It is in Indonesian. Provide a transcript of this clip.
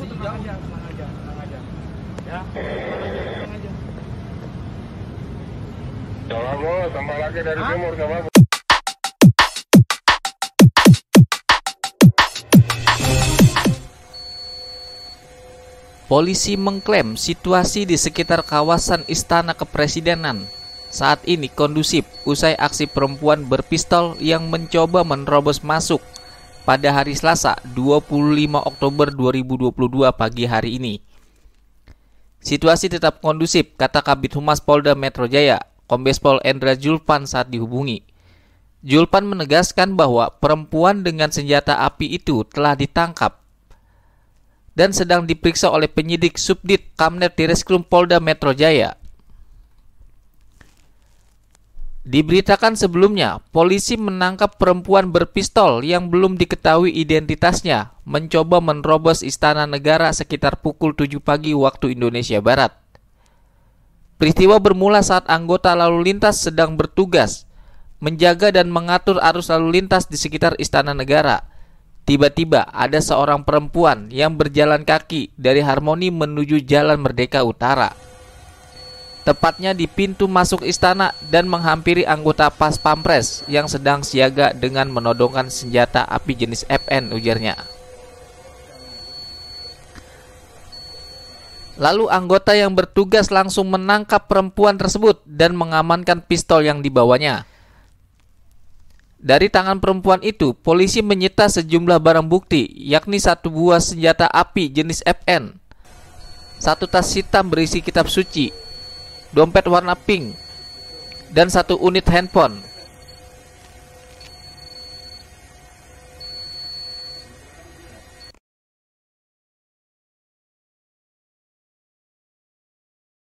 kamu tenang aja, tenang aja, tenang aja. Ya, tenang aja, tenang aja. Coba bos, tambah lagi dari timur, coba bos. Polisi mengklaim situasi di sekitar kawasan Istana Kepresidenan saat ini kondusif usai aksi perempuan berpistol yang mencoba menerobos masuk pada hari Selasa 25 Oktober 2022 pagi hari ini. Situasi tetap kondusif, kata Kabit Humas Polda Metro Jaya, Kombes Pol Endra Julpan saat dihubungi. Julpan menegaskan bahwa perempuan dengan senjata api itu telah ditangkap dan sedang diperiksa oleh penyidik Subdit Kamnet Direskrim Polda Metro Jaya. Diberitakan sebelumnya, polisi menangkap perempuan berpistol yang belum diketahui identitasnya mencoba menerobos istana negara sekitar pukul 7 pagi waktu Indonesia Barat. Peristiwa bermula saat anggota lalu lintas sedang bertugas menjaga dan mengatur arus lalu lintas di sekitar istana negara. Tiba-tiba ada seorang perempuan yang berjalan kaki dari Harmoni menuju Jalan Merdeka Utara. Tepatnya di pintu masuk istana dan menghampiri anggota Pas Pampres yang sedang siaga dengan menodongkan senjata api jenis FN ujarnya. Lalu anggota yang bertugas langsung menangkap perempuan tersebut dan mengamankan pistol yang dibawanya. Dari tangan perempuan itu, polisi menyita sejumlah barang bukti, yakni satu buah senjata api jenis FN, satu tas hitam berisi kitab suci, dompet warna pink, dan satu unit handphone.